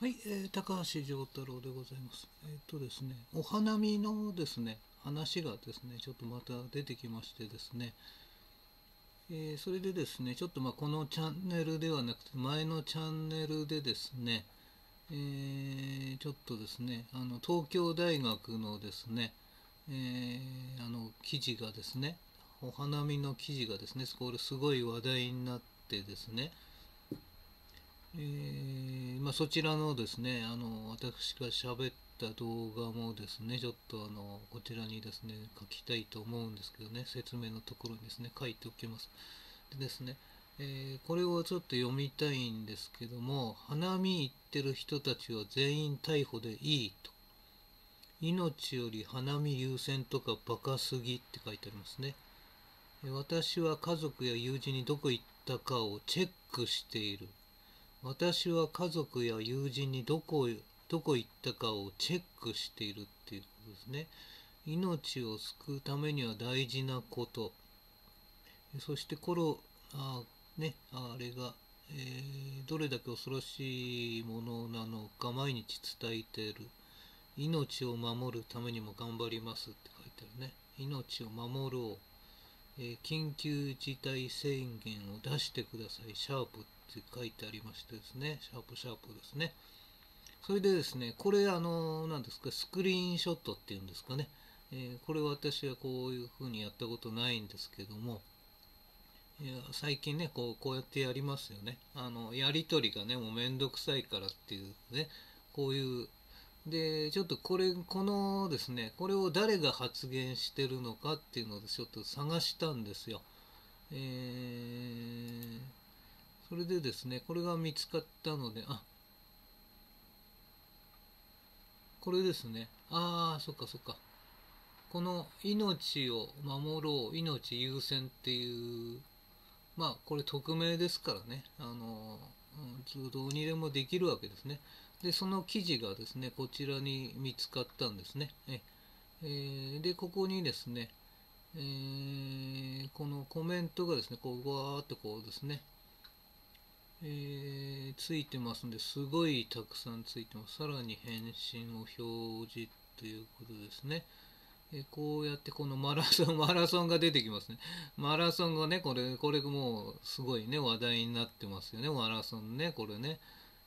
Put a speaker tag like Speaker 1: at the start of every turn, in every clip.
Speaker 1: はい、えー高橋丈太郎でございます。えっ、とですね、お花見のですね、話がですね、ちょっとまた出てきましてですね、えーそれでですね、ちょっとまあこのチャンネルではなくて、前のチャンネルでですね、えーちょっとですね、あの東京大学のですね、えーあの記事がですね、お花見の記事がですね、これすごい話題になってですね、えーまあ、そちらのですね、あの私が喋った動画もですね、ちょっとあのこちらにですね、書きたいと思うんですけどね、説明のところにですね、書いておきます。でですね、えーこれをちょっと読みたいんですけども、花見行ってる人たちは全員逮捕でいいと。命より花見優先とかバカすぎって書いてありますね。私は家族や友人にどこ行ったかをチェックしている。私は家族や友人にどこどこ行ったかをチェックしているっていうことですね。命を救うためには大事なこと。そしてコロあねあれが、えーどれだけ恐ろしいものなのか毎日伝えている。命を守るためにも頑張りますって書いてあるね。命を守ろう。えー緊急事態宣言を出してください。シャープって書いてありましてですね。シャープシャープですね。それでですね、これあの、何ですか、スクリーンショットっていうんですかね。えーこれ私はこういうふうにやったことないんですけども、いや最近ねこうこうやってやりますよねあのやり取りがねもうめんどくさいからっていうねこういうでちょっとこれこのですねこれを誰が発言してるのかっていうのでちょっと探したんですよ。えーそれでですねこれが見つかったのであこれですね。ああそっかそっか。この命を守ろう命優先っていうまあこれ匿名ですからね。あの、うん、どうにでもできるわけですね。でその記事がですねこちらに見つかったんですね。えーでここにですね、えーこのコメントがですねこうわーっとこうですねえーついてますんですごいたくさんついてます。さらに返信を表示ということですね。えこうやってこのマラソン、マラソンが出てきますね。マラソンがね、これ、これもうすごいね、話題になってますよね、マラソンね、これね。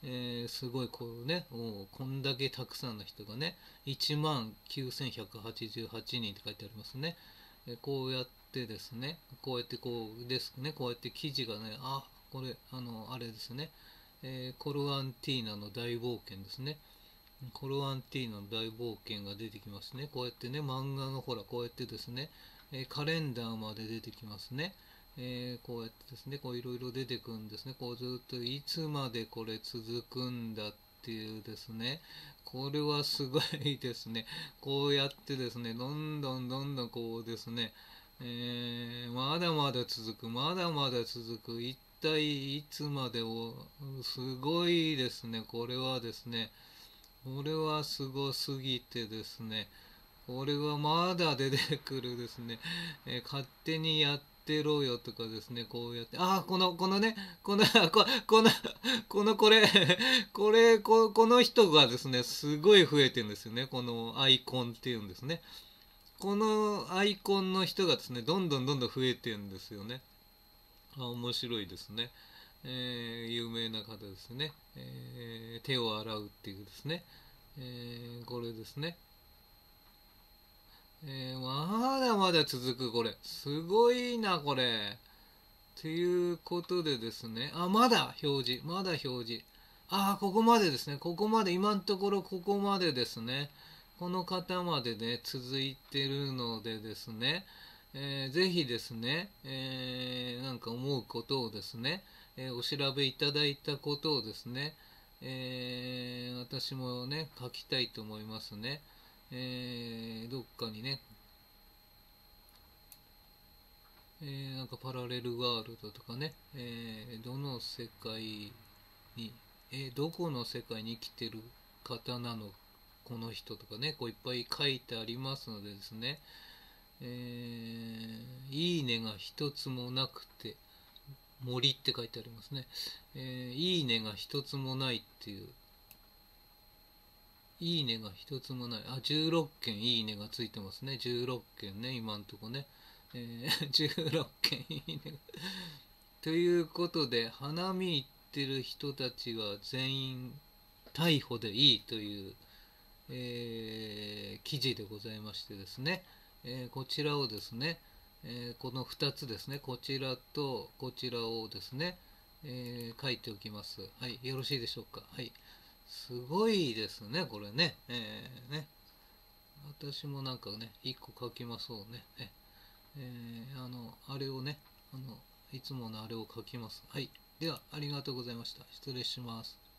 Speaker 1: えーすごいこうね、もうこんだけたくさんの人がね、1万9188人って書いてありますね。えこうやってですね、こうやってこうですね、こうやって記事がね、あ、これ、あの、あれですね、えーコロアンティーナの大冒険ですね。コロアンティーナの大冒険が出てきますね。こうやってね、漫画のほら、こうやってですね、えカレンダーまで出てきますね。えーこうやってですね、こういろいろ出てくるんですね。こうずっといつまでこれ続くんだっていうですね、これはすごいですね。こうやってですね、どんどんどんどんこうですね、えーまだまだ続く、まだまだ続く、一体いつまでを、すごいですね、これはですね、これはすごすぎてですね、これはまだ出てくるですね、えー勝手にやってろよとかですね、こうやって、ああ、この、このね、この、ここの、この、これ、これ、ここの人がですね、すごい増えてるんですよね、このアイコンっていうんですね。このアイコンの人がですね、どんどんどんどん増えてるんですよね。あ面白いですね。えー有名な方ですね、えー手を洗うっていうですね、えーこれですね、えーまだまだ続くこれ。すごいなこれ。ということでですね。あまだ表示。まだ表示。あここまでですね。ここまで今のところここまでですね。この方までね続いてるのでですね、えーぜひですね、えーなんか思うことをですね、えーお調べいただいたことをですね、え私もね書きたいと思いますね、えーどっかにね、えーなんかパラレルワールドとかね、えーどの世界に、えどこの世界に生きてる方なのこの人とかね。こういっぱい書いてありますのでですね、えーいいねが一つもなくて森って書いてありますね、えーいいねが一つもないっていういいねが一つもない。あ、16件いいねがついてますね。16件ね、今んとこね。えー、16件いいねが。ということで、花見行ってる人たちは全員逮捕でいいという、えー記事でございましてですね、えーこちらをですね、えこの2つですね、こちらとこちらをですね、え書いておきます。はい、よろしいでしょうか。はい。すごいですね、これね。えーね。私もなんかね、一個書きましょうね。えーあの、あれをね、あの、いつものあれを書きます。はい。では、ありがとうございました。失礼します。